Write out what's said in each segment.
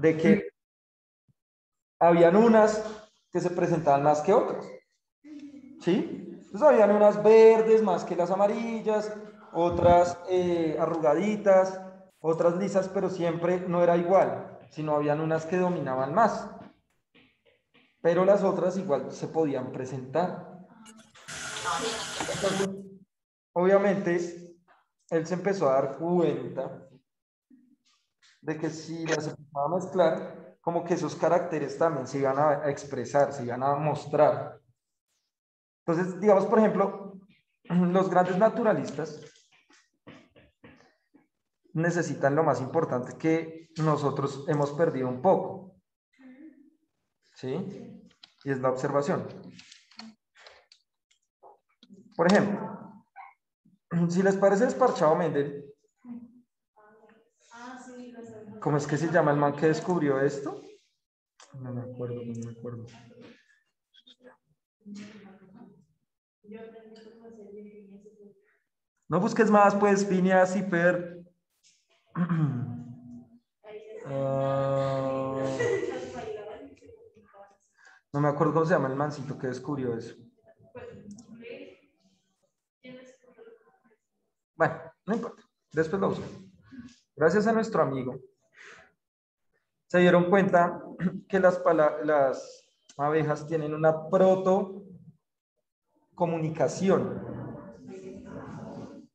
de que habían unas que se presentaban más que otras. ¿Sí? Entonces habían unas verdes más que las amarillas, otras eh, arrugaditas, otras lisas, pero siempre no era igual, sino habían unas que dominaban más. Pero las otras igual se podían presentar. obviamente, él se empezó a dar cuenta de que si las empezaba a mezclar, como que esos caracteres también se iban a expresar, se iban a mostrar. Entonces, digamos, por ejemplo, los grandes naturalistas necesitan lo más importante que nosotros hemos perdido un poco. ¿Sí? Y es la observación. Por ejemplo, si les parece desparchado Mendel, ¿cómo es que se llama el man que descubrió esto? No me acuerdo, no me acuerdo. No busques más, pues, Phineas y. Ah. no me acuerdo cómo se llama el mancito que descubrió eso. Bueno, no importa. Después lo busco. Gracias a nuestro amigo. Se dieron cuenta que las, abejas tienen una proto comunicación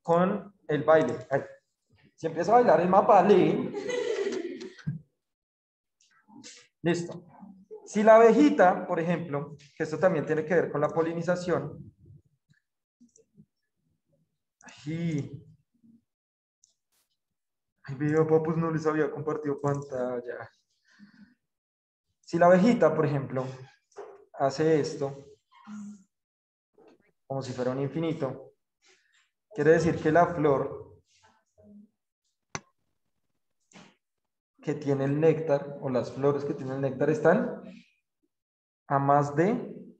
con el baile. Si empieza a bailar el mapa, lee. Listo. Si la abejita, por ejemplo, que esto también tiene que ver con la polinización, ay, ay video papus no les había compartido pantalla. Si la abejita, por ejemplo, hace esto, como si fuera un infinito, quiere decir que la flor que tiene el néctar o las flores que tienen el néctar están a más de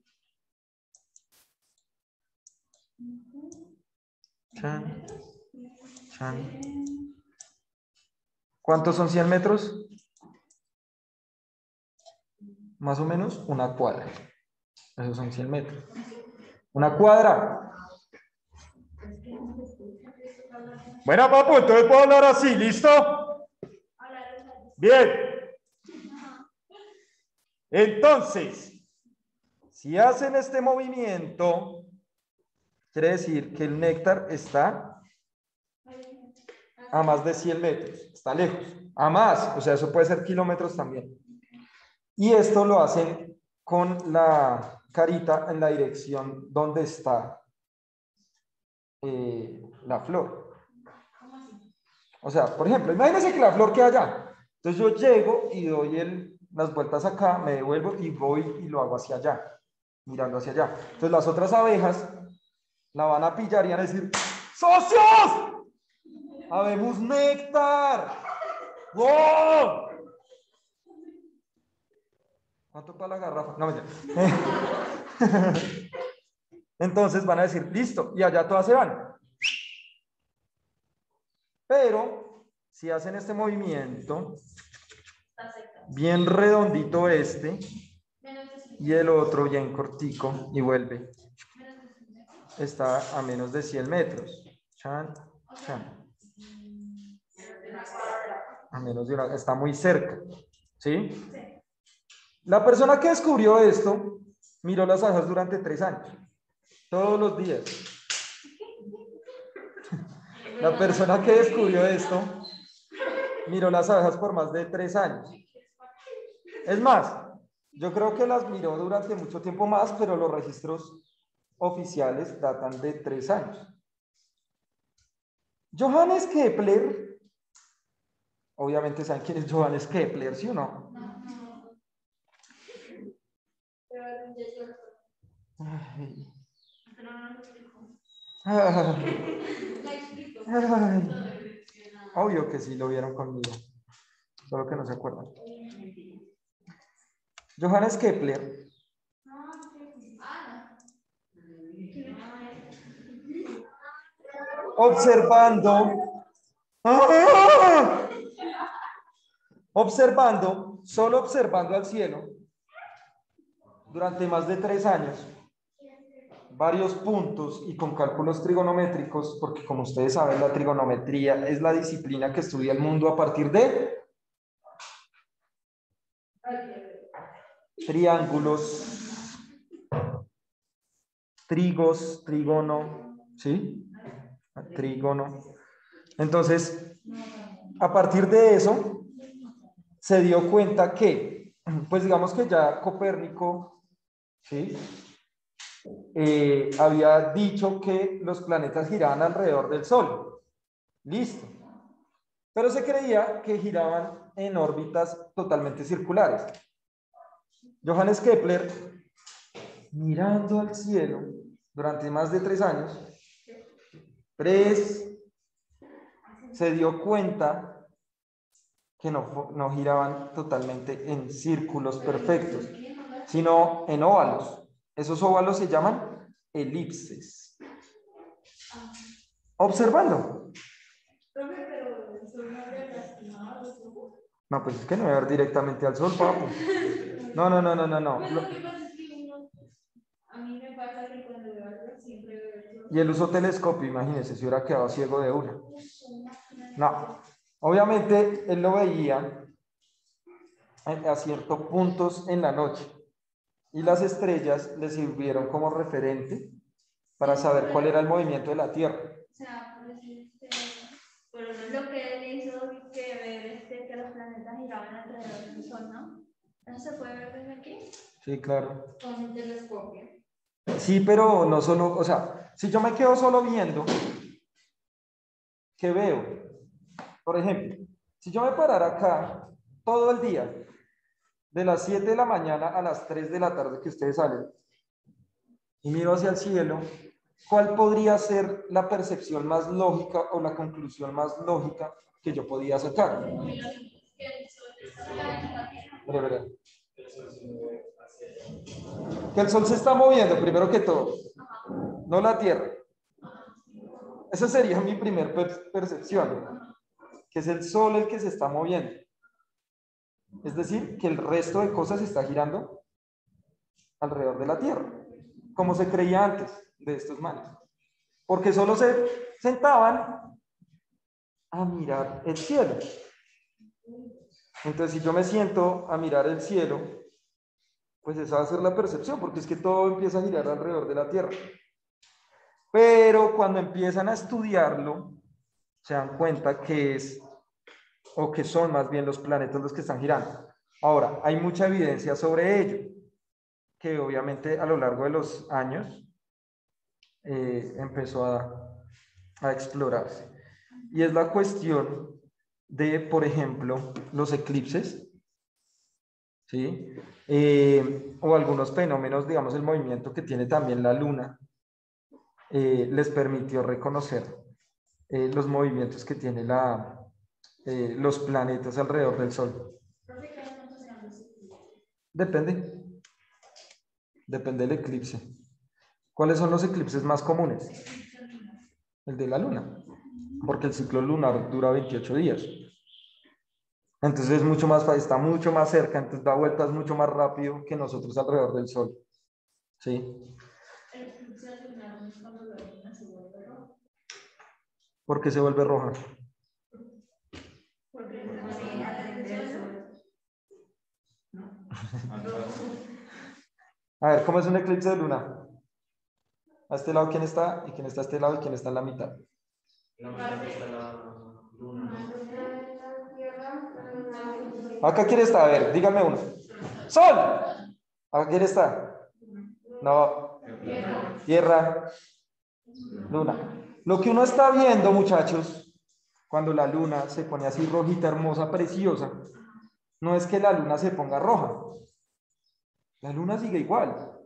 ¿Cuántos son 100 metros? Más o menos una cuadra. Esos son 100 metros. Una cuadra. Bueno, papu, entonces puedo hablar así, ¿listo? Bien. Entonces, si hacen este movimiento, quiere decir que el néctar está a más de 100 metros, está lejos, a más, o sea, eso puede ser kilómetros también. Y esto lo hacen con la carita en la dirección donde está eh, la flor. O sea, por ejemplo, imagínense que la flor queda allá. Entonces yo llego y doy las vueltas acá, me devuelvo y voy y lo hago hacia allá, mirando hacia allá. Entonces las otras abejas la van a pillar y van a decir, ¡Socios! ¡Habemos néctar! ¡Wow! ¿Cuánto para la garrafa? No, Entonces van a decir, listo, y allá todas se van. Pero si hacen este movimiento, bien redondito este, y el otro bien cortico, y vuelve. Está a menos de 100 metros. Chan, chan. A menos de una, está muy cerca. ¿Sí? La persona que descubrió esto miró las abejas durante tres años, todos los días. La persona que descubrió esto miró las abejas por más de tres años. Es más, yo creo que las miró durante mucho tiempo más, pero los registros oficiales datan de tres años. Johannes Kepler, obviamente saben quién es Johannes Kepler, ¿sí o no? Obvio que sí lo vieron conmigo, solo que no se acuerdan. Johannes Kepler. Observando. ¡Ah! observando, solo observando al cielo, durante más de tres años, varios puntos y con cálculos trigonométricos, porque como ustedes saben, la trigonometría es la disciplina que estudia el mundo a partir de triángulos, trigos, trigono, ¿sí? Trígono. Entonces, a partir de eso, se dio cuenta que, pues digamos que ya Copérnico, ¿sí? Eh, había dicho que los planetas giraban alrededor del Sol. Listo. Pero se creía que giraban en órbitas totalmente circulares. Johannes Kepler, mirando al cielo durante más de tres años, tres, se dio cuenta que no, no giraban totalmente en círculos perfectos, sino en óvalos. Esos óvalos se llaman elipses. Observando. No, pues es que no voy a ver directamente al sol, papu. No, no, no, no, no, no. Y él usó telescopio, imagínense, si hubiera quedado ciego de una. No, obviamente él lo veía a ciertos puntos en la noche y las estrellas le sirvieron como referente para saber cuál era el movimiento de la Tierra. O sea, por lo que él hizo que ver este, que los planetas giraban alrededor del Sol, ¿no? ¿No se puede ver desde aquí? Sí, claro. Con un telescopio. Sí, pero no solo, o sea, si yo me quedo solo viendo, ¿qué veo? Por ejemplo, si yo me parara acá todo el día de las 7 de la mañana a las 3 de la tarde que ustedes salen y miro hacia el cielo, ¿cuál podría ser la percepción más lógica o la conclusión más lógica que yo podía sacar? Que el sol se está moviendo, primero que todo, no la Tierra. Esa sería mi primer percepción, que es el sol el que se está moviendo. Es decir, que el resto de cosas está girando alrededor de la Tierra, como se creía antes de estos manes. Porque solo se sentaban a mirar el cielo. Entonces, si yo me siento a mirar el cielo, pues esa va a ser la percepción, porque es que todo empieza a girar alrededor de la Tierra. Pero cuando empiezan a estudiarlo, se dan cuenta que es o que son más bien los planetas los que están girando. Ahora, hay mucha evidencia sobre ello, que obviamente a lo largo de los años eh, empezó a, explorarse. Y es la cuestión de, por ejemplo, los eclipses, ¿sí? Eh, o algunos fenómenos, digamos, el movimiento que tiene también la luna, eh, les permitió reconocer los movimientos que tiene la, eh, los planetas alrededor del Sol? Depende. Depende del eclipse. ¿Cuáles son los eclipses más comunes? El de la luna, porque el ciclo lunar dura 28 días. Entonces es mucho más, está mucho más cerca, entonces da vueltas mucho más rápido que nosotros alrededor del Sol. ¿Sí? ¿Por qué se vuelve roja? A ver, ¿cómo es un eclipse de luna? A este lado, ¿quién está? ¿Y quién está a este lado? ¿Y quién está en la mitad? Acá quién está, a ver, dígame uno. ¡Sol! ¿Acá quién está? No. Tierra. Luna. Lo que uno está viendo, muchachos, cuando la luna se pone así rojita, hermosa, preciosa, no es que la luna se ponga roja. La luna sigue igual.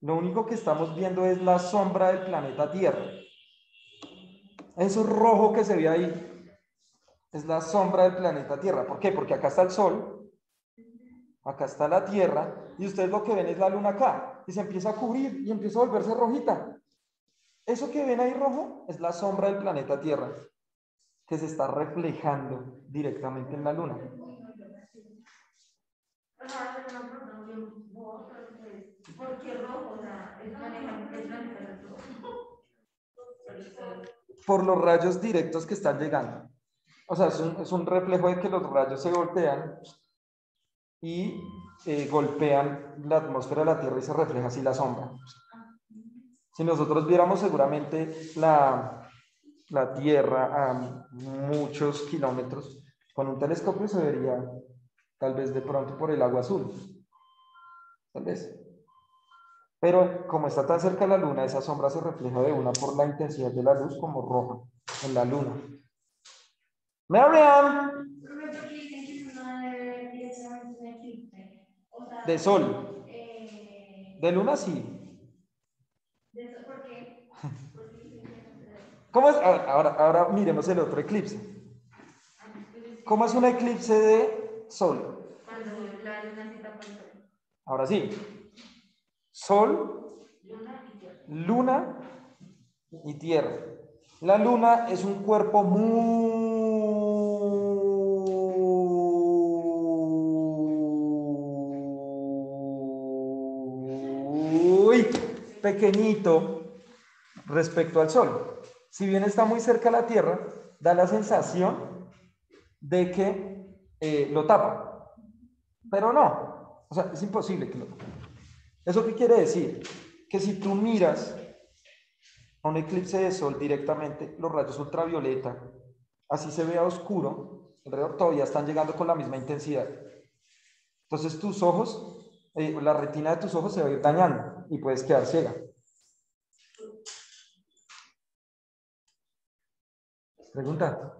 Lo único que estamos viendo es la sombra del planeta Tierra. Eso rojo que se ve ahí es la sombra del planeta Tierra. ¿Por qué? Porque acá está el Sol, acá está la Tierra, y ustedes lo que ven es la luna acá, y se empieza a cubrir y empieza a volverse rojita. Eso que ven ahí rojo es la sombra del planeta Tierra. Que se está reflejando directamente en la luna. ¿Por los rayos directos que están llegando. O sea, es un, es un reflejo de que los rayos se golpean y eh, golpean la atmósfera de la Tierra y se refleja así la sombra. Si nosotros viéramos seguramente la, la Tierra a muchos kilómetros, con un telescopio se vería tal vez de pronto por el agua azul. Tal vez. Pero como está tan cerca la luna, esa sombra se refleja de una por la intensidad de la luz como roja en la luna. Mariam. De sol. Eh, De luna sí. de eso, ¿Por qué? ¿Cómo es? Ahora, ahora, ahora miremos el otro eclipse. ¿Cómo es un eclipse de sol? Cuando la luna se tapa el sol. Ahora sí. Sol, luna y tierra. La luna es un cuerpo muy pequeñito respecto al sol. Si bien está muy cerca a la Tierra, da la sensación de que eh, lo tapa. Pero no, o sea, es imposible que lo tape. ¿Eso qué quiere decir? Que si tú miras a un eclipse de sol directamente, los rayos ultravioleta, así se vea oscuro, alrededor todavía están llegando con la misma intensidad. Entonces tus ojos, eh, la retina de tus ojos se va a ir dañando y puedes quedar ciega. Pregunta.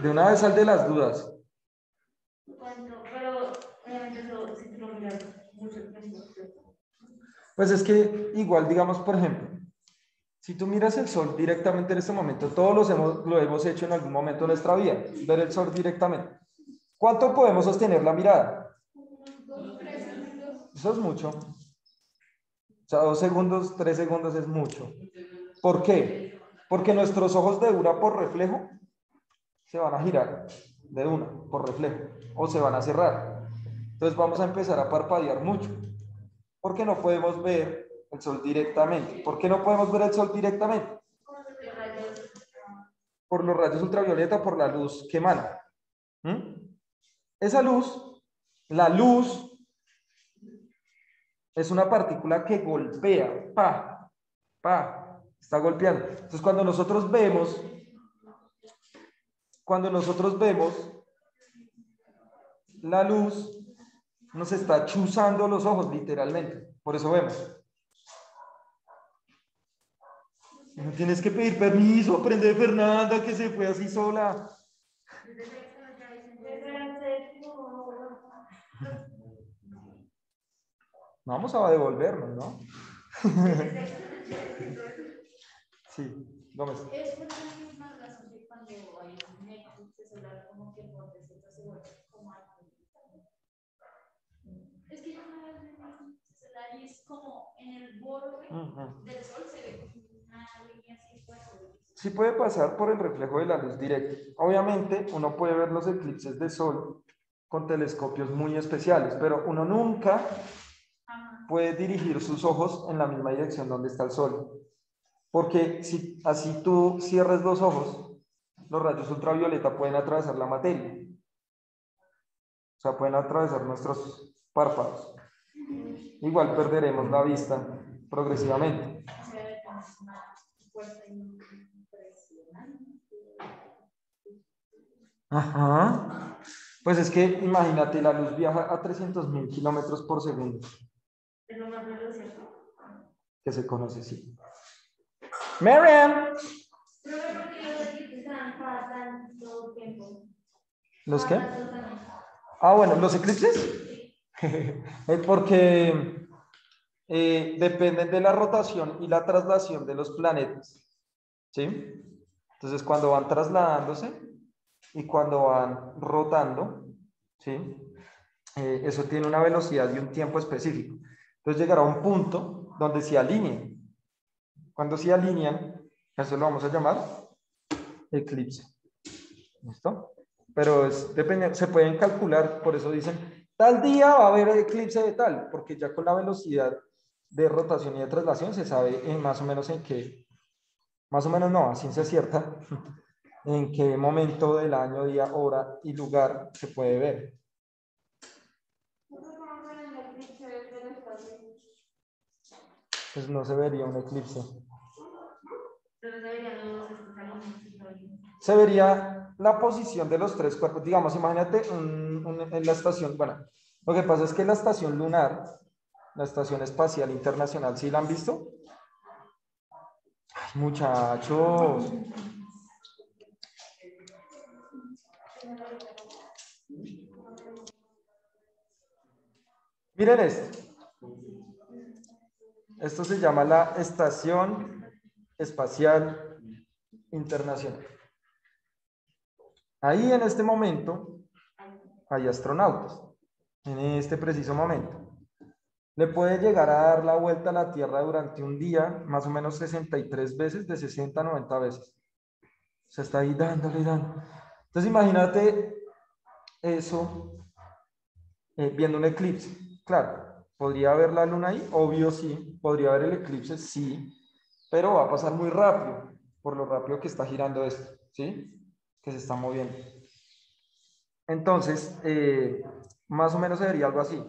De una vez sal de las dudas. Pues es que igual, digamos, por ejemplo, si tú miras el sol directamente en este momento, todos los hemos, lo hemos hecho en algún momento de nuestra vida, ver el sol directamente. ¿Cuánto podemos sostener la mirada? Eso es mucho. O sea, dos segundos, tres segundos es mucho. ¿Por qué? Porque nuestros ojos de una por reflejo se van a girar de una por reflejo o se van a cerrar. Entonces vamos a empezar a parpadear mucho. Porque no podemos ver el sol directamente. ¿Por qué no podemos ver el sol directamente? Por los rayos ultravioleta, por la luz que emana. ¿Mm? Esa luz, la luz, es una partícula que golpea, pa, pa, está golpeando. Entonces cuando nosotros vemos, cuando nosotros vemos la luz, nos está chuzando los ojos, literalmente. Por eso vemos. No tienes que pedir permiso, aprende de Fernanda que se fue así sola. Vamos a devolvernos, ¿no? sí, Gómez. Es por la misma razón que cuando hay un eclipse solar, como que el bordecito se vuelve como algo. Es que yo una vez eclipse solar y es como en el borde Ujú. del sol se ve una línea así fuera. Sí puede pasar por el reflejo de la luz directa. Obviamente, uno puede ver los eclipses de sol con telescopios muy especiales, pero uno nunca puede dirigir sus ojos en la misma dirección donde está el sol. Porque si así tú cierres los ojos, los rayos ultravioleta pueden atravesar la materia. O sea, pueden atravesar nuestros párpados. Igual perderemos la vista progresivamente. Ajá. Pues es que imagínate, la luz viaja a 300 mil kilómetros por segundo, Es lo más que se conoce así. Porque los eclipses se dan cada tanto tiempo. ¿Los qué? Ah, bueno, los eclipses. Es porque eh, dependen de la rotación y la traslación de los planetas. ¿Sí? Entonces, cuando van trasladándose y cuando van rotando, ¿sí? Eh, eso tiene una velocidad y un tiempo específico. Entonces, llegará un punto donde se alineen. Cuando se alinean, eso lo vamos a llamar eclipse. ¿Listo? Pero es, depende, se pueden calcular, por eso dicen, tal día va a haber eclipse de tal, porque ya con la velocidad de rotación y de traslación se sabe en más o menos en qué, más o menos no, a ciencia cierta, en qué momento del año, día, hora y lugar se puede ver. Pues no se vería un eclipse. Se vería la posición de los tres cuerpos. Digamos, imagínate en la estación, bueno, lo que pasa es que la estación lunar, la estación espacial internacional, ¿sí la han visto? Ay, muchachos. Miren esto. Esto se llama la Estación Espacial Internacional. Ahí en este momento hay astronautas, en este preciso momento. Le puede llegar a dar la vuelta a la Tierra durante un día, más o menos 63 veces, de 60 a 90 veces. Se está ahí dándole, dando. Entonces imagínate eso eh, viendo un eclipse. Claro, ¿podría haber la luna ahí? Obvio sí. ¿Podría haber el eclipse? Sí. Pero va a pasar muy rápido, por lo rápido que está girando esto, ¿sí? Que se está moviendo. Entonces, eh, más o menos sería algo así.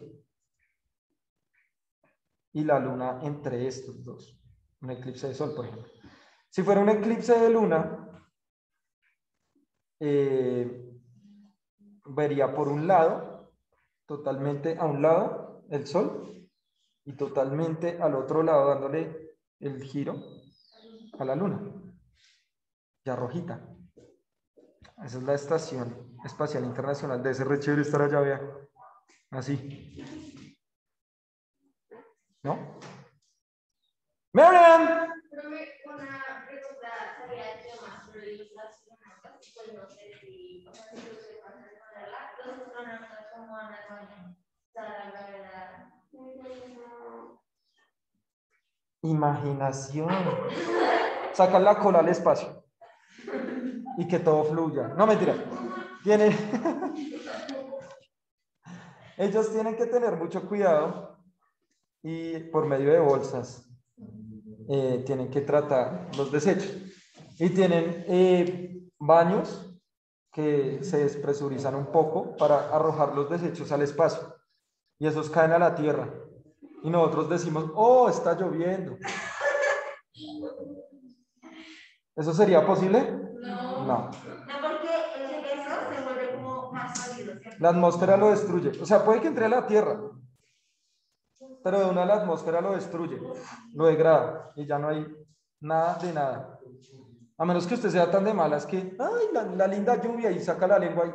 Y la luna entre estos dos. Un eclipse de sol, por ejemplo. Si fuera un eclipse de luna, eh, vería por un lado, totalmente a un lado, el Sol y totalmente al otro lado dándole el giro a la Luna, ya rojita. Esa es la Estación Espacial Internacional de ese re chévere estar allá, vea. Así. ¿No? ¡Marian! Imaginación. Sacar la cola al espacio. Y que todo fluya. No, mentira. Tienen... Ellos tienen que tener mucho cuidado y por medio de bolsas eh, tienen que tratar los desechos. Y tienen eh, baños que se despresurizan un poco para arrojar los desechos al espacio y esos caen a la tierra. Y nosotros decimos, oh, está lloviendo. ¿Eso sería posible? No. No, porque eso se vuelve como más sólido. La atmósfera lo destruye. O sea, puede que entre a la tierra, pero de una la atmósfera lo destruye, lo degrada y ya no hay nada de nada. A menos que usted sea tan de malas que, ay, la, la linda lluvia y saca la lengua y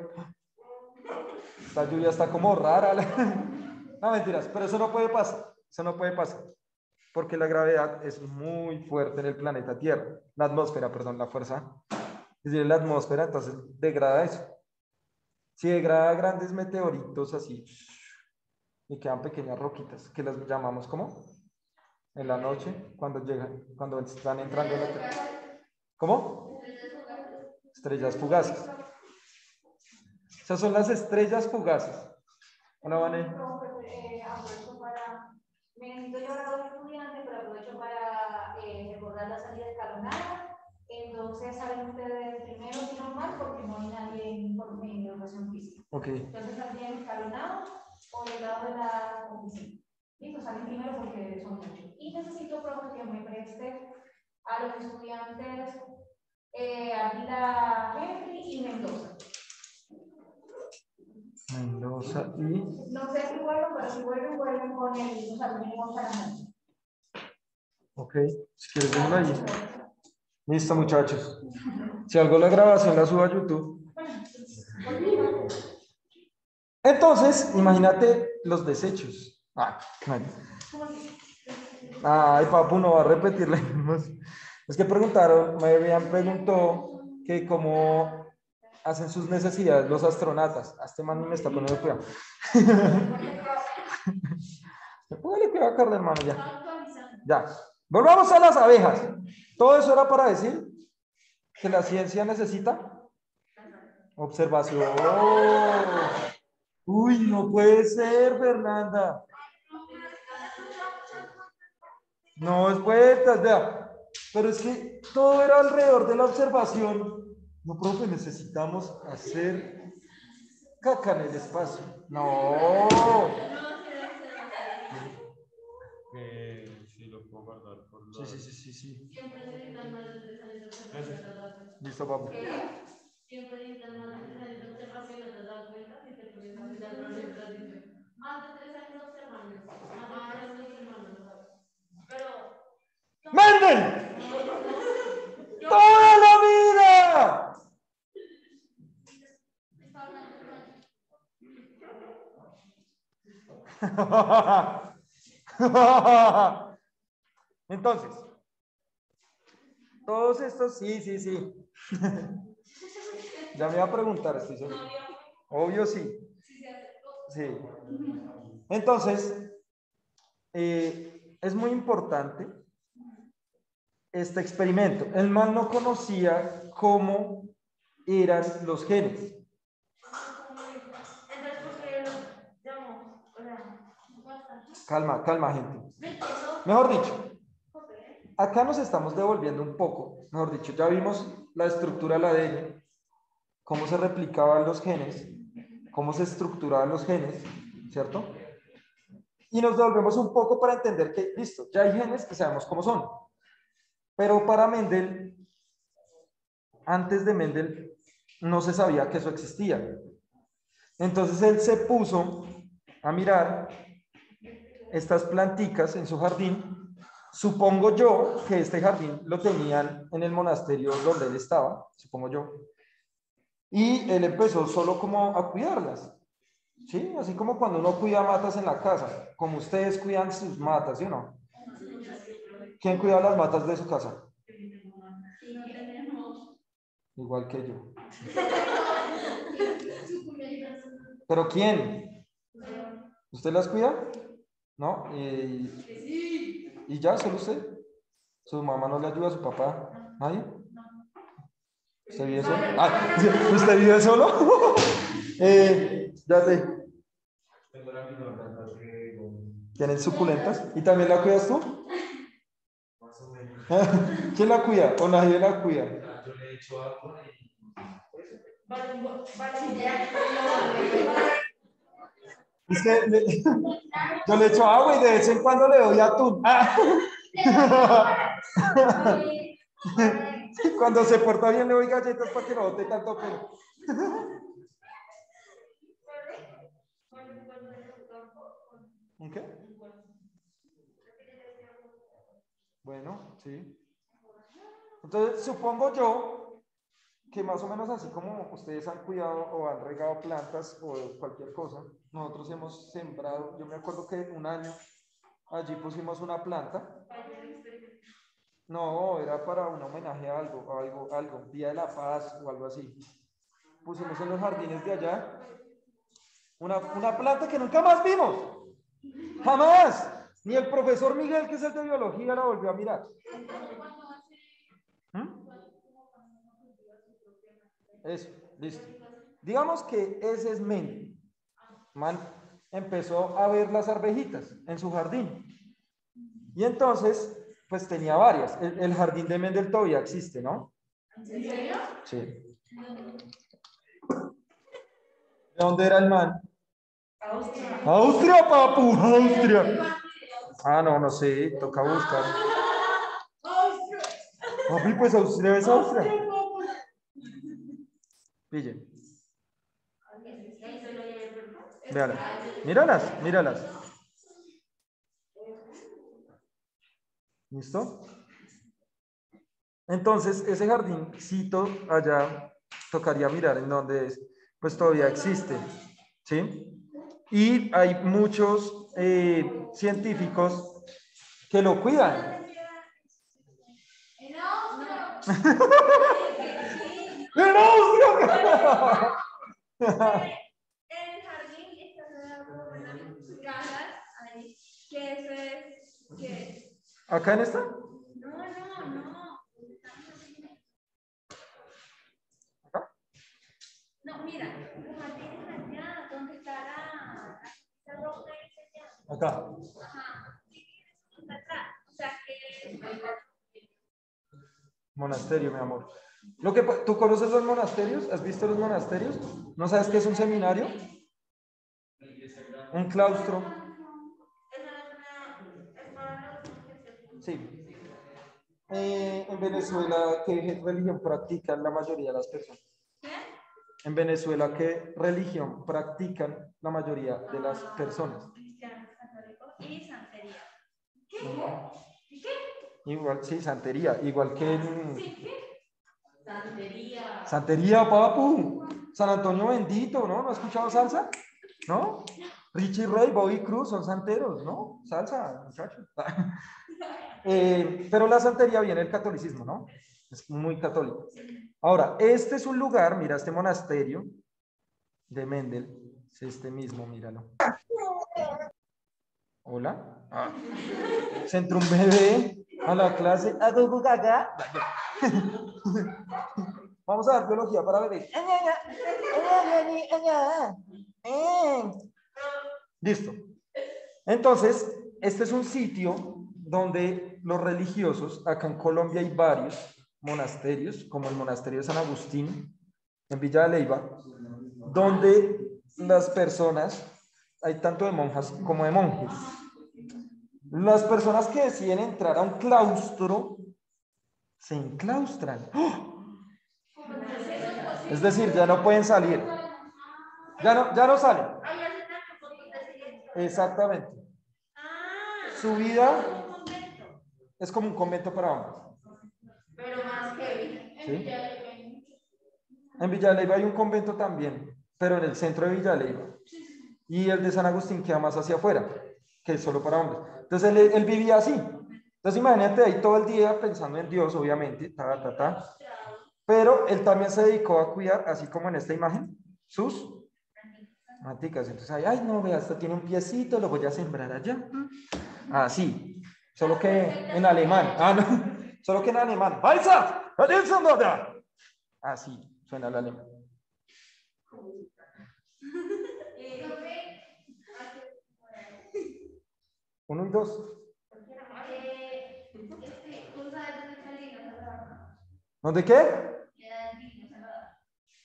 esta lluvia está como rara. No, mentiras, pero eso no puede pasar. Eso no puede pasar. Porque la gravedad es muy fuerte en el planeta Tierra. La atmósfera, perdón, la fuerza. Es decir, la atmósfera, entonces degrada eso. Si degrada grandes meteoritos así y quedan pequeñas roquitas, que las llamamos como en la noche, cuando llegan, cuando están entrando en la Tierra. ¿Cómo? Estrellas fugaces. Esas son las estrellas fugaces. Hola, Vane aprovecho para, me necesito yo ahora estudiante, pero aprovecho para eh, recordar la salida escalonada. Entonces, saben ustedes primero si normal porque no hay nadie por mi educación física. Okay. Entonces, saldrían escalonados el lado de la oficina. Listo, salen primero porque son muchos. Y necesito, profe, que me preste a los estudiantes eh, Ávila Henry y Mendoza. Mendoza y... No sé si vuelven, pero si vuelven, vuelven con el, o sea, venimos a la noche. Ok, si quieres venir ahí. Listo, muchachos. Si algo la grabación la subo a YouTube. Entonces, imagínate los desechos. Ah, Ay, papu, no va a repetirle. Es que preguntaron, Marian preguntó que cómo hacen sus necesidades los astronautas. A este man me está poniendo cuidado. Póngale cuidado, Carlos, hermano, ya. Ya. Volvamos a las abejas. Todo eso era para decir que la ciencia necesita Observación. Uy, no puede ser, Fernanda. No es vueltas, vea. Pero es que todo era alrededor de la observación. No, profe, necesitamos hacer caca en el espacio. No. Eh, sí, lo puedo guardar por Sí, la- sí, sí, sí, sí. Observación. Listo, vamos. Siempre necesitan más de de observación, no te das cuenta tres años. ¡Menden! ¡Toda la vida! Entonces, todos estos, sí, sí, sí. Ya me iba a preguntar, estoy seguro. Obvio sí. Sí. Entonces, eh, es muy importante este experimento. El man no conocía cómo eran los genes. Calma, calma, gente. Mejor dicho, acá nos estamos devolviendo un poco. Mejor dicho, ya vimos la estructura del ADN, cómo se replicaban los genes, cómo se estructuraban los genes, ¿cierto? Y nos devolvemos un poco para entender que, listo, ya hay genes que sabemos cómo son. Pero para Mendel, antes de Mendel, no se sabía que eso existía. Entonces él se puso a mirar estas planticas en su jardín. Supongo yo que este jardín lo tenían en el monasterio donde él estaba, supongo yo. Y él empezó solo como a cuidarlas. ¿Sí? Así como cuando uno cuida matas en la casa, como ustedes cuidan sus matas, ¿sí o no? ¿Quién cuida las matas de su casa? Igual que yo. ¿Pero quién? ¿Usted las cuida? ¿No? Y, y ya, solo usted. ¿Su mamá no le ayuda a su papá? ¿Nadie? ¿Usted vive solo? Ah, ¿Usted vive solo? eh, ya ¿Tienen suculentas? ¿Y también la cuidas tú? más o menos. ¿Quién la cuida? ¿O nadie la cuida? Yo le he hecho agua y Es yo le echo agua y de vez en cuando le doy atún. Ah. Cuando se porta bien le doy galletas para que no bote tanto pelo. ¿Un qué? Bueno, sí. Entonces, supongo yo que más o menos así como ustedes han cuidado o han regado plantas o cualquier cosa, nosotros hemos sembrado, yo me acuerdo que un año allí pusimos una planta. No, era para un homenaje a algo, algo, algo, Día de la Paz o algo así. Pusimos en los jardines de allá una, una planta que nunca más vimos. Jamás. Ni el profesor Miguel, que es el de biología, la volvió a mirar. ¿Mm? Eso, listo. Digamos que ese es Mendel. Man empezó a ver las arvejitas en su jardín. Y entonces, pues tenía varias. El, el jardín de Mendel todavía existe, ¿no? ¿En serio? Sí. ¿De dónde era el man? Austria. Austria, papu, Austria. Ah, no, no sé, toca buscar. Papi, pues Austria es Austria. Pille. Míralas, míralas. ¿Listo? Entonces, ese jardincito allá tocaría mirar en dónde es. Pues todavía existe. ¿Sí? Y hay muchos eh, científicos que lo cuidan. El ahí, que eso es, que ¿Acá en esta? No, no, no. ¿Acá? No, mira, ¿dónde estará? Acá. Ajá. O sea que. Monasterio, mi amor. Lo que, ¿Tú conoces los monasterios? ¿Has visto los monasterios? ¿No sabes qué es un seminario? Un claustro. Sí. Eh, en Venezuela, ¿qué religión practican la mayoría de las personas? ¿Qué? En Venezuela, ¿qué religión practican la mayoría de las personas? Cristianos católicos y santería. Igual, sí, santería, igual que en Santería. santería, papu. San Antonio bendito, ¿no? ¿No has escuchado salsa? ¿No? Richie Ray, Bobby Cruz son santeros, ¿no? Salsa, muchachos. Eh, pero la santería viene del catolicismo, ¿no? Es muy católico. Ahora, este es un lugar, mira, este monasterio de Mendel, es este mismo, míralo. Hola. Ah. Se entró un bebé a la clase. Vamos a dar biología para bebés. Listo. Entonces, este es un sitio donde los religiosos, acá en Colombia hay varios monasterios, como el monasterio de San Agustín, en Villa de Leyva, donde las personas, hay tanto de monjas como de monjes, las personas que deciden entrar a un claustro, se enclaustran. ¡Oh! Es decir, ya no pueden salir. Ya no, ya no salen. Ah, ya se están con fotos de siguiente. Exactamente. Ah. Su vida Un es como un convento para hombres. Pero más heavy. ¿sí? En Villaleiva hay un convento también, pero en el centro de Villaleiva. Y el de San Agustín queda más hacia afuera, que es solo para hombres. Entonces él, él vivía así. Entonces imagínate ahí todo el día pensando en Dios, obviamente, ta, ta, ta. Pero él también se dedicó a cuidar, así como en esta imagen, sus maticas. Entonces, ahí, ay, no, vea, esto tiene un piecito, lo voy a sembrar allá. Así, solo que en alemán. Ah, no, solo que en alemán. Así suena el alemán. Uno y dos. Eh, este. ¿Dónde qué? Queda el Digno Salvador.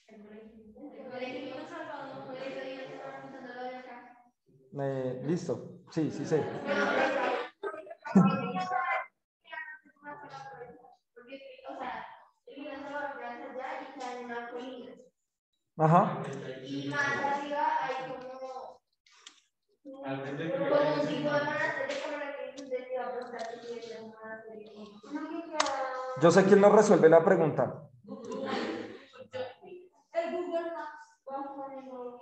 El colegio. El colegio Digno Salvador, el colegio Digno Salvador, pensándolo de acá. Eh, listo. Sí, sí sé. Porque, o sea, el Digno Salvador queda allá y está en una colina. Ajá. Yo sé quién nos resuelve la pregunta. El Google Maps. Vamos a ponerlo.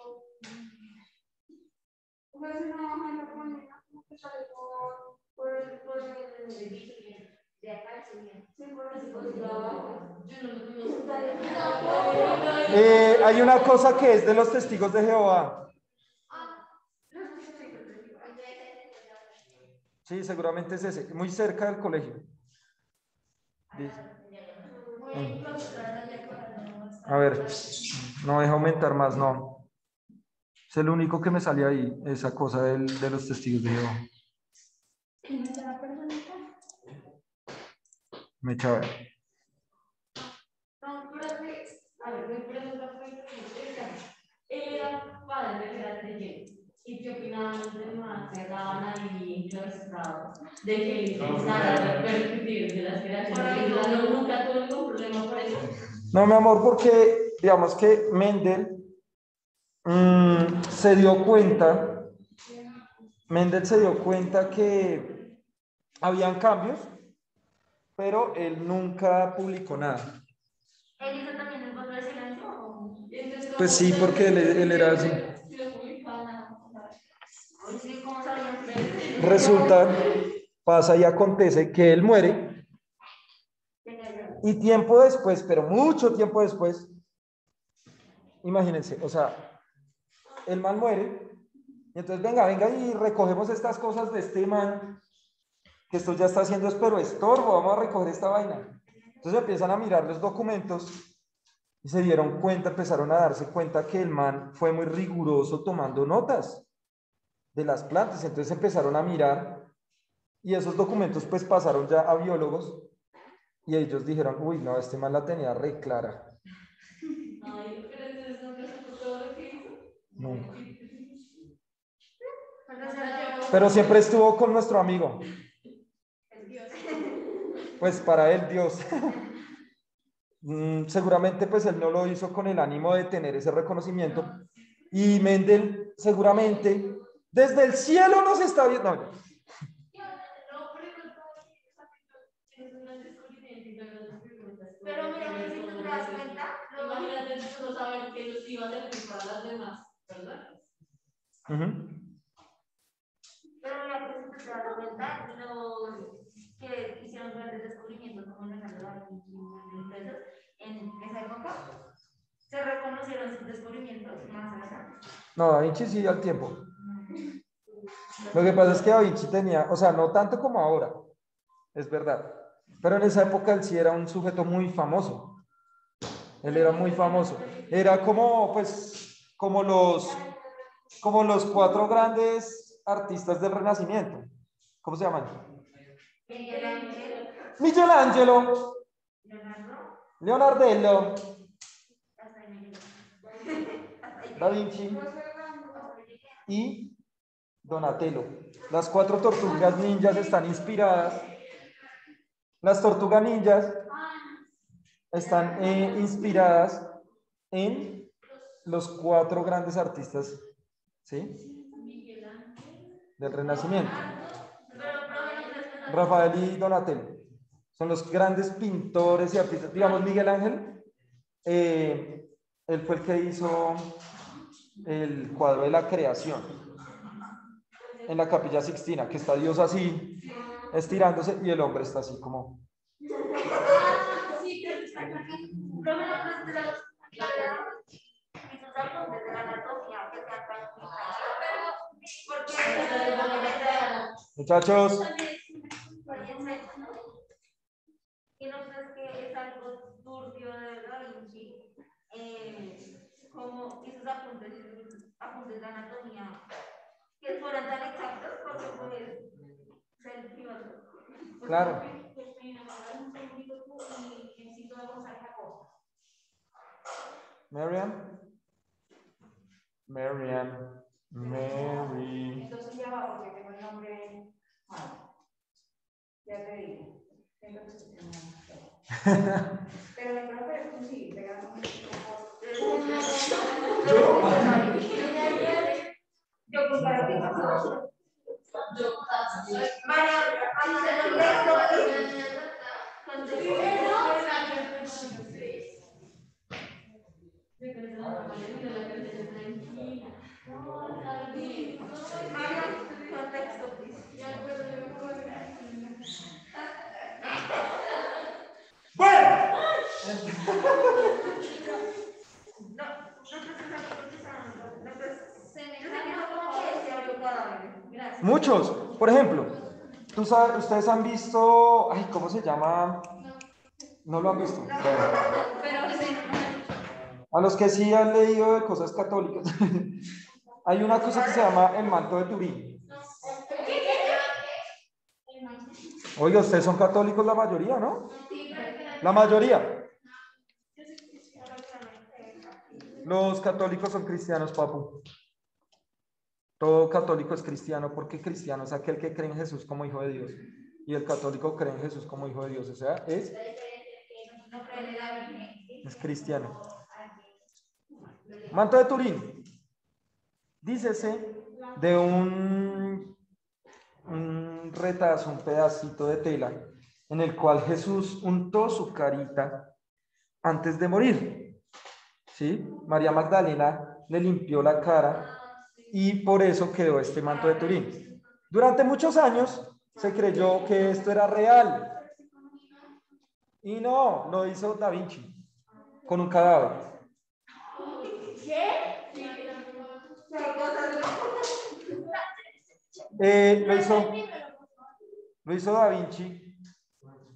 Pues una hoja en la colina, como que sale por, por el, por el edificio que de acá se viene. Sí, por el por el abajo. Eh, hay una cosa que es de los testigos de Jehová. Sí, seguramente es ese. Muy cerca del colegio. A ver, no deja aumentar más, no. Es el único que me sale ahí, esa cosa del- de los testigos de Jehová. Me echa a ver. No, pero es que, a ver, mi pregunta fue esta. Él era padre, era creyente. No, nunca tuve ningún problema por eso. No, mi amor, porque digamos que Mendel mm, se dio cuenta, Mendel se dio cuenta que habían cambios, pero él nunca publicó nada. ¿Él hizo también el voto de silencio? o? Pues sí, porque él, él era así. Si lo publicaban, Sí, ¿cómo sabían? Resulta, pasa y acontece que él muere. Y tiempo después, pero mucho tiempo después, imagínense, o sea, el man muere. Y entonces venga, venga y recogemos estas cosas de este man, que esto ya está haciendo es pero estorbo, vamos a recoger esta vaina. Entonces empiezan a mirar los documentos y se dieron cuenta, empezaron a darse cuenta que el man fue muy riguroso tomando notas de las plantas. Entonces empezaron a mirar y esos documentos pues pasaron ya a biólogos y ellos dijeron, uy, no, este man la tenía re clara. Ay, pero entonces nunca todo lo que hizo. Pero siempre estuvo con nuestro amigo. Dios. Pues para él, Dios. Mm, Seguramente pues él no lo hizo con el ánimo de tener ese reconocimiento. Y Mendel seguramente desde el cielo nos está viendo. No, pero mira, si tú te das cuenta, lo- Imagínate no saber que los iba a servir para las demás, ¿verdad? Ujú. Pero mira que si tú te das cuenta, los que hicieron grandes descubrimientos como Leonardo da Vinci y empresas en esa época, se reconocieron sus descubrimientos más adelante. No, Da Vinci sí al tiempo. Lo que pasa es que Da Vinci tenía, o sea, no tanto como ahora, es verdad. Pero en esa época él sí era un sujeto muy famoso. Él era muy famoso. Era como, pues, como los, como los cuatro grandes artistas del Renacimiento. ¿Cómo se llaman? Leonardo, Leonardello. Da Vinci y Donatello. Las cuatro tortugas ninjas están inspiradas. Las tortugas ninjas están eh, inspiradas en los cuatro grandes artistas, ¿sí? Del Renacimiento. Rafael y Donatello. Son los grandes pintores y artistas. Digamos, Miguel Ángel, eh, él fue el que hizo el cuadro de la creación en la capilla Sixtina, que está Dios así, estirándose, y el hombre está así como... Muchachos, eh, como esos apuntes, apuntes de anatomía, que porque pues ser privado. Claro. Un. Mariam. Mariam. Mary. Entonces ya va porque tengo el nombre mal. Ya te digo. Pero de pronto sí, pues para qué pasó. María, contexto, please. Bueno, No, no precisamente, no pues, se me imagino como que se abrió cadáver. Gracias. muchos. Por ejemplo, tú sabes, ustedes han visto, ay, ¿cómo se llama? No lo han visto. Bueno. Pero sí. A los que sí han leído de cosas católicas, hay una cosa que se llama el manto de Turín. Oiga, ustedes son católicos la mayoría, ¿no? La mayoría. Los católicos son cristianos, papu. Todo católico es cristiano porque cristiano es aquel que cree en Jesús como hijo de Dios. Y el católico cree en Jesús como hijo de Dios. O sea, es, es cristiano. Manto de Turín. Dícese de un, un retazo, un pedacito de tela en el cual Jesús untó su carita antes de morir. ¿Sí? María Magdalena le limpió la cara y por eso quedó este manto de Turín. Durante muchos años se creyó que esto era real y no, lo hizo Da Vinci con un cadáver. Eh, lo, hizo, lo hizo Da Vinci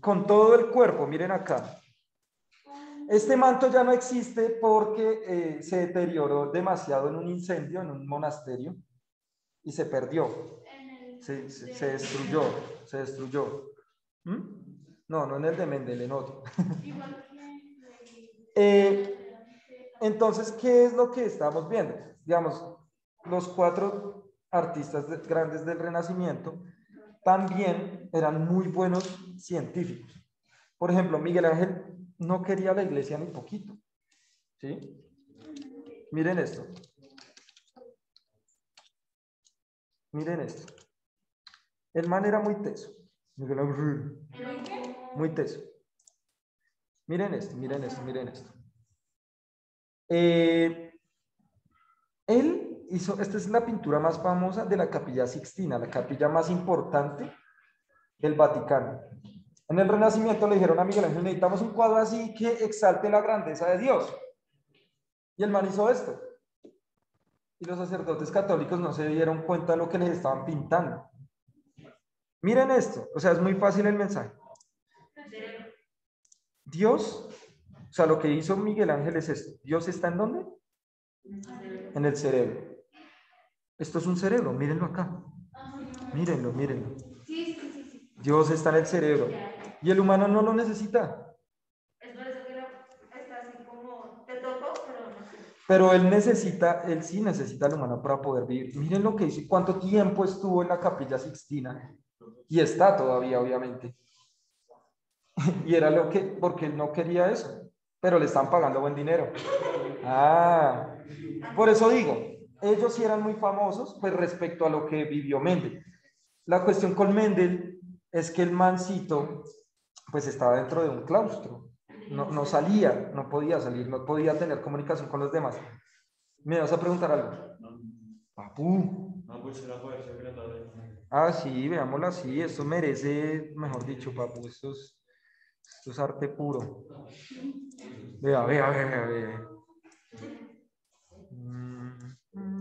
con todo el cuerpo. Miren acá. Este manto ya no existe porque eh, se deterioró demasiado en un incendio en un monasterio. y se perdió, se, se- se destruyó, se destruyó. ¿Mm? No, no en el de Mendel, en otro. Eh, Entonces, ¿qué es lo que estamos viendo? Digamos, los cuatro artistas de- grandes del Renacimiento también eran muy buenos científicos. Por ejemplo, Miguel Ángel no quería la iglesia ni poquito. ¿Sí? Miren esto. Miren esto. El man era muy teso. Muy teso. Miren esto, miren esto, miren esto. Eh, él hizo, esta es la pintura más famosa de la Capilla Sixtina, la capilla más importante del Vaticano. En el Renacimiento le dijeron a Miguel Ángel, necesitamos un cuadro así que exalte la grandeza de Dios. Y el man hizo esto. Y los sacerdotes católicos no se dieron cuenta de lo que les estaban pintando. Miren esto, o sea, es muy fácil el mensaje. Dios, o sea, lo que hizo Miguel Ángel es esto. Dios está en dónde? En el cerebro. Esto es un cerebro, mírenlo acá. Mírenlo, mírenlo. Dios está en el cerebro. Y el humano no lo necesita. Es por eso que era- está así como, te toco, pero no sé. Pero él necesita, él sí necesita al humano para poder vivir. Miren lo que hizo, cuánto tiempo estuvo en la capilla Sixtina. Y está todavía, obviamente. Y era lo que, porque él no quería eso, pero le están pagando buen dinero. Ah, por eso digo, ellos sí eran muy famosos, pues respecto a lo que vivió Mendel. La cuestión con Mendel es que el mancito, pues estaba dentro de un claustro. No, no salía, no podía salir, no podía tener comunicación con los demás. ¿Me vas a preguntar algo? No, pues. Ah, sí, veámoslo así. Esto merece, mejor dicho, papu, esto es, esto es arte puro. Vea, vea, vea, vea, vea. Mm,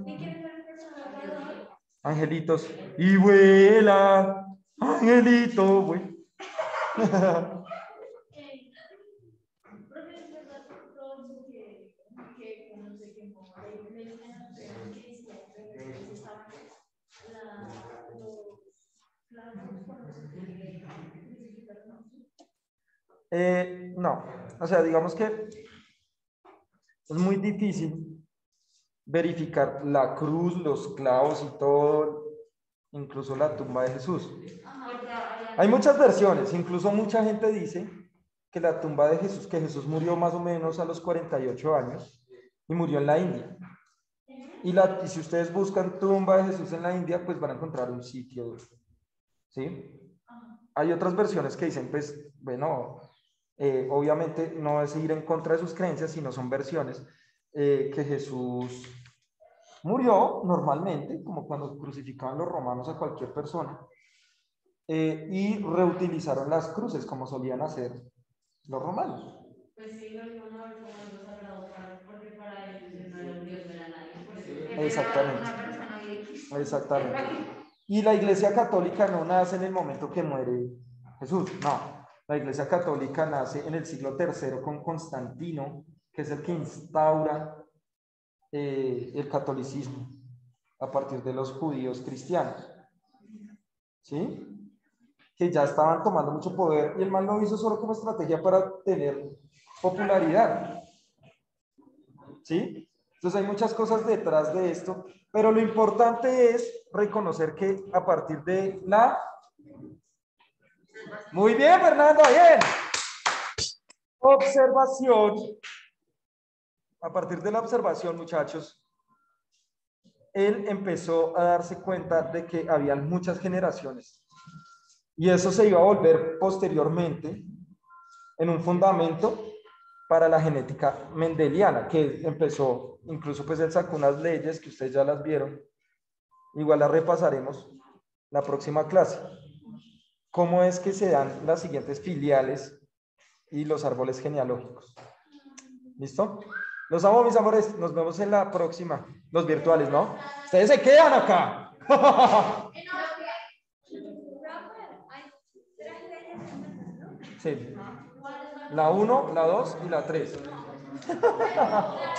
¿Y quién es el personaje? Angelitos. Y vuela, angelito, güey. Eh, no, o sea, digamos que es muy difícil verificar la cruz, los clavos y todo, incluso la tumba de Jesús. Hay muchas versiones, incluso mucha gente dice que la tumba de Jesús, que Jesús murió más o menos a los 48 años y murió en la India. Y, la, y si ustedes buscan tumba de Jesús en la India, pues van a encontrar un sitio. ¿Sí? Hay otras versiones que dicen, pues, bueno, eh, obviamente no es ir en contra de sus creencias, sino son versiones eh, que Jesús murió normalmente, como cuando crucificaban los romanos a cualquier persona, eh, y reutilizaron las cruces como solían hacer los romanos. Pues sí, porque para ellos no era un dios, era nadie. Exactamente. Exactamente. Y la iglesia católica no nace en el momento que muere Jesús, no. La iglesia católica nace en el siglo III con Constantino, que es el que instaura eh, el catolicismo a partir de los judíos cristianos. ¿Sí? Que ya estaban tomando mucho poder y el mal lo hizo solo como estrategia para tener popularidad. ¿Sí? Entonces hay muchas cosas detrás de esto, pero lo importante es reconocer que a partir de la... Muy bien, Fernando, bien. Observación. A partir de la observación, muchachos, él empezó a darse cuenta de que habían muchas generaciones. Y eso se iba a volver posteriormente en un fundamento para la genética mendeliana, que empezó, incluso pues él sacó unas leyes que ustedes ya las vieron, igual las repasaremos la próxima clase. ¿Cómo es que se dan las siguientes filiales y los árboles genealógicos? ¿Listo? Los amo, mis amores. Nos vemos en la próxima. Los virtuales, ¿no? Ustedes se quedan acá. Hay tres leyes en ¿no? Sí. La 1, la 2 y la 3.